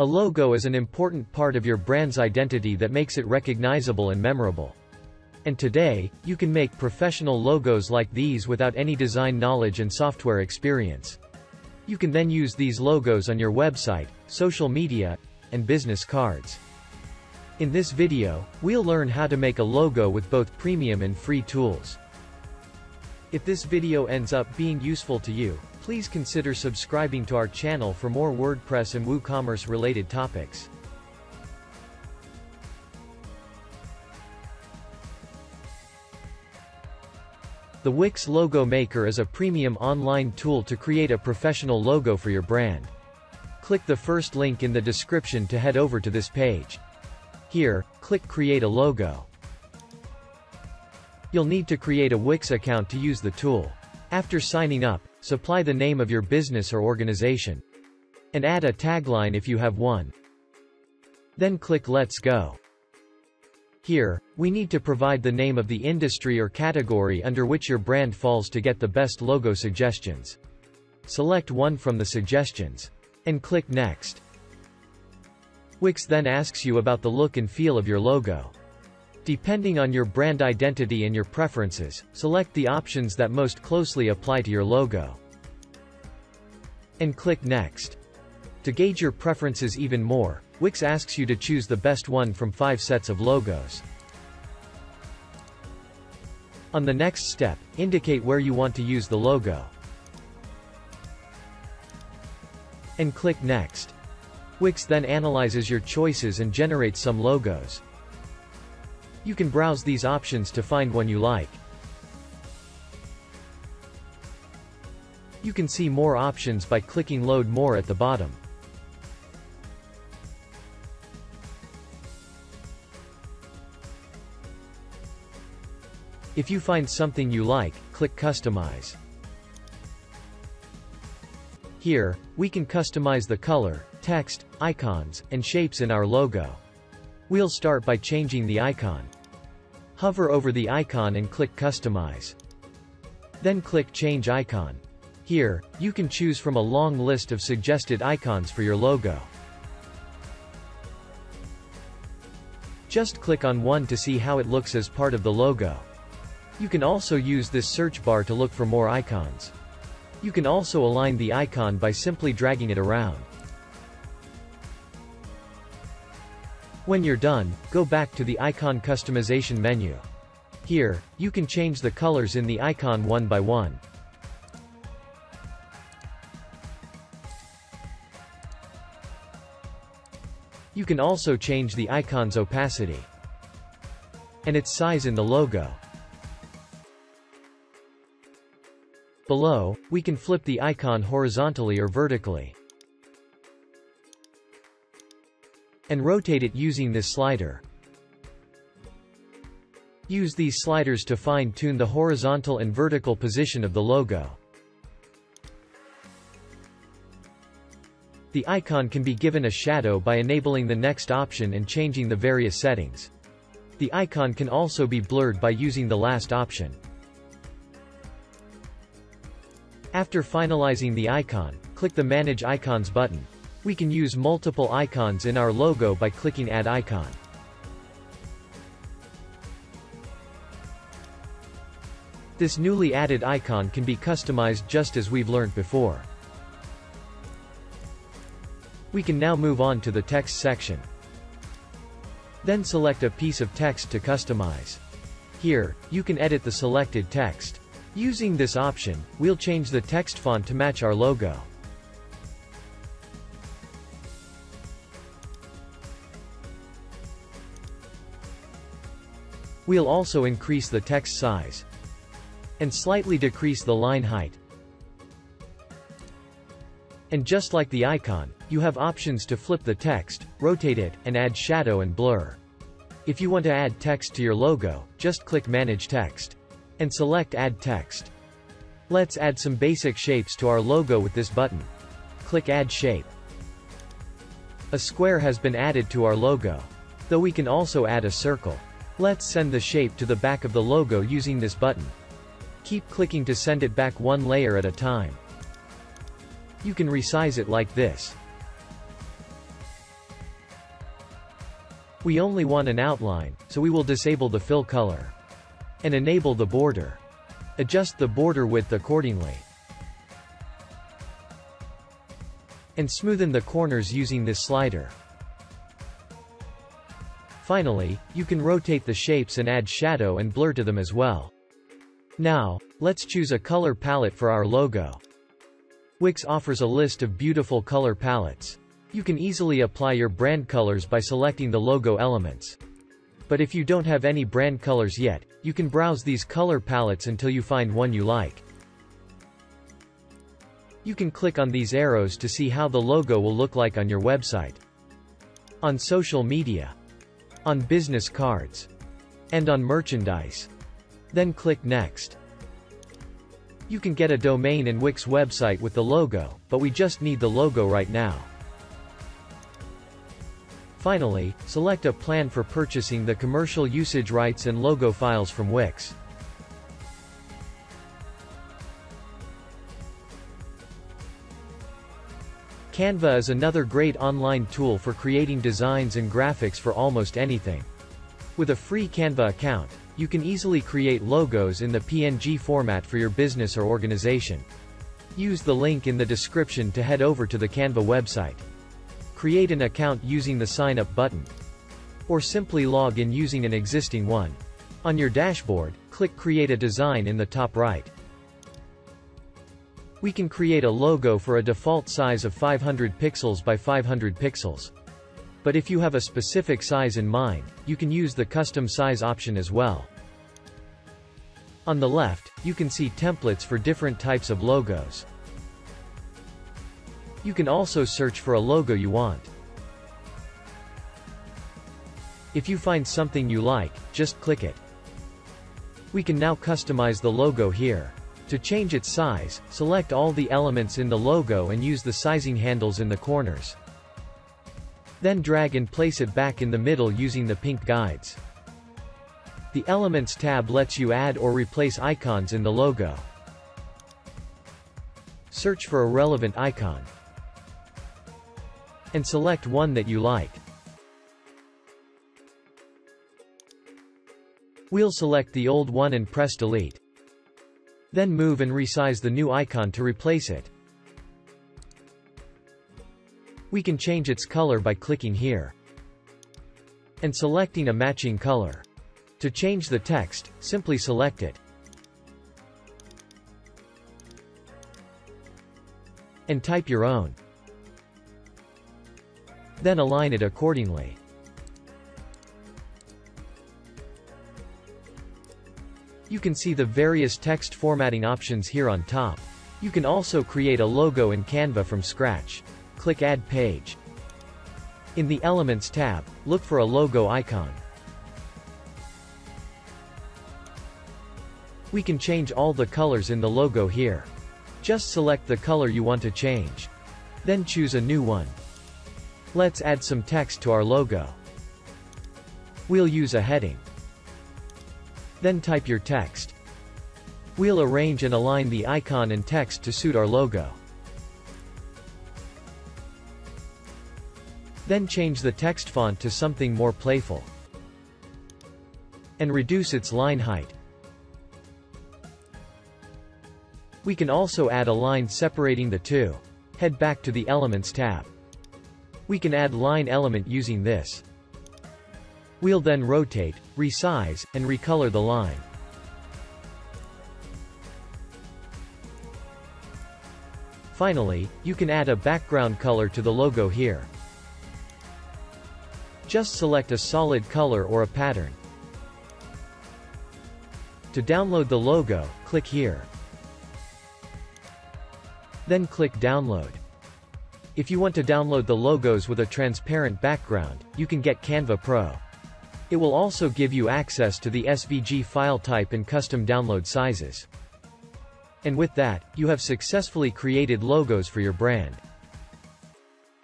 A logo is an important part of your brand's identity that makes it recognizable and memorable. And today, you can make professional logos like these without any design knowledge and software experience. You can then use these logos on your website, social media, and business cards. In this video, we'll learn how to make a logo with both premium and free tools. If this video ends up being useful to you, please consider subscribing to our channel for more WordPress and WooCommerce related topics. The Wix Logo Maker is a premium online tool to create a professional logo for your brand. Click the first link in the description to head over to this page. Here, click Create a Logo. You'll need to create a Wix account to use the tool. After signing up, supply the name of your business or organization. And add a tagline if you have one. Then click Let's Go. Here, we need to provide the name of the industry or category under which your brand falls to get the best logo suggestions. Select one from the suggestions. And click Next. Wix then asks you about the look and feel of your logo. Depending on your brand identity and your preferences, select the options that most closely apply to your logo. And click Next. To gauge your preferences even more, Wix asks you to choose the best one from five sets of logos. On the next step, indicate where you want to use the logo. And click Next. Wix then analyzes your choices and generates some logos. You can browse these options to find one you like. You can see more options by clicking Load More at the bottom. If you find something you like, click Customize. Here, we can customize the color, text, icons, and shapes in our logo. We'll start by changing the icon. Hover over the icon and click Customize. Then click Change Icon. Here, you can choose from a long list of suggested icons for your logo. Just click on one to see how it looks as part of the logo. You can also use this search bar to look for more icons. You can also align the icon by simply dragging it around. When you're done, go back to the icon customization menu. Here, you can change the colors in the icon one by one. You can also change the icon's opacity and its size in the logo. Below, we can flip the icon horizontally or vertically. And rotate it using this slider. Use these sliders to fine-tune the horizontal and vertical position of the logo. The icon can be given a shadow by enabling the next option and changing the various settings. The icon can also be blurred by using the last option. After finalizing the icon, click the Manage Icons button. We can use multiple icons in our logo by clicking Add Icon. This newly added icon can be customized just as we've learned before. We can now move on to the text section. Then select a piece of text to customize. Here, you can edit the selected text. Using this option, we'll change the text font to match our logo. We'll also increase the text size and slightly decrease the line height. And just like the icon, you have options to flip the text, rotate it, and add shadow and blur. If you want to add text to your logo, just click Manage Text and select Add Text. Let's add some basic shapes to our logo with this button. Click Add Shape. A square has been added to our logo. Though we can also add a circle. Let's send the shape to the back of the logo using this button. Keep clicking to send it back one layer at a time. You can resize it like this. We only want an outline, so we will disable the fill color. And enable the border. Adjust the border width accordingly. And smoothen the corners using this slider. Finally, you can rotate the shapes and add shadow and blur to them as well. Now, let's choose a color palette for our logo. Wix offers a list of beautiful color palettes. You can easily apply your brand colors by selecting the logo elements. But if you don't have any brand colors yet, you can browse these color palettes until you find one you like. You can click on these arrows to see how the logo will look like on your website. On social media. On business cards. And on merchandise. Then click Next. You can get a domain and Wix website with the logo, but we just need the logo right now. Finally, select a plan for purchasing the commercial usage rights and logo files from Wix. Canva is another great online tool for creating designs and graphics for almost anything. With a free Canva account, you can easily create logos in the PNG format for your business or organization. Use the link in the description to head over to the Canva website. Create an account using the sign up button. Or simply log in using an existing one. On your dashboard, click Create a Design in the top right. We can create a logo for a default size of 500 pixels by 500 pixels. But if you have a specific size in mind, you can use the custom size option as well. On the left, you can see templates for different types of logos. You can also search for a logo you want. If you find something you like, just click it. We can now customize the logo here. To change its size, select all the elements in the logo and use the sizing handles in the corners. Then drag and place it back in the middle using the pink guides. The Elements tab lets you add or replace icons in the logo. Search for a relevant icon. And select one that you like. We'll select the old one and press delete. Then move and resize the new icon to replace it. We can change its color by clicking here. And selecting a matching color. To change the text, simply select it. And type your own. Then align it accordingly. You can see the various text formatting options here on top. You can also create a logo in Canva from scratch. Click Add Page. In the Elements tab, look for a logo icon. We can change all the colors in the logo here. Just select the color you want to change. Then choose a new one. Let's add some text to our logo. We'll use a heading. Then type your text. We'll arrange and align the icon and text to suit our logo. Then change the text font to something more playful. And reduce its line height. We can also add a line separating the two. Head back to the Elements tab. We can add line element using this. We'll then rotate, resize, and recolor the line. Finally, you can add a background color to the logo here. Just select a solid color or a pattern. To download the logo, click here. Then click Download. If you want to download the logos with a transparent background, you can get Canva Pro. It will also give you access to the SVG file type and custom download sizes. And with that, you have successfully created logos for your brand.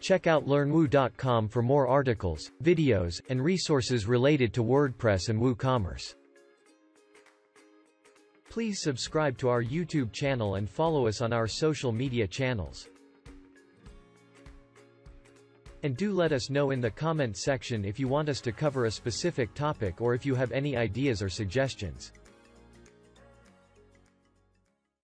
Check out learnwoo.com for more articles, videos, and resources related to WordPress and WooCommerce. Please subscribe to our YouTube channel and follow us on our social media channels. And do let us know in the comment section if you want us to cover a specific topic or if you have any ideas or suggestions.